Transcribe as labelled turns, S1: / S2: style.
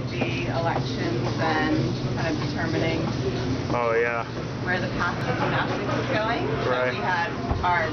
S1: like the elections and kind of determining
S2: Oh yeah.
S1: where the path of gymnastics is going. So
S2: Right.
S1: we had our